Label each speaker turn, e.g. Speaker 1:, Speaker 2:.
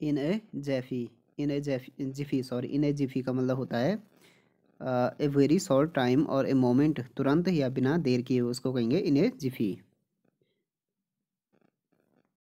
Speaker 1: In a jiffy, in a jiffy, jiffy sorry in a jiffy का मतलब होता है ए वेरी शॉर्ट टाइम और ए मोमेंट तुरंत या बिना देर किए उसको कहेंगे इन ए जिफी।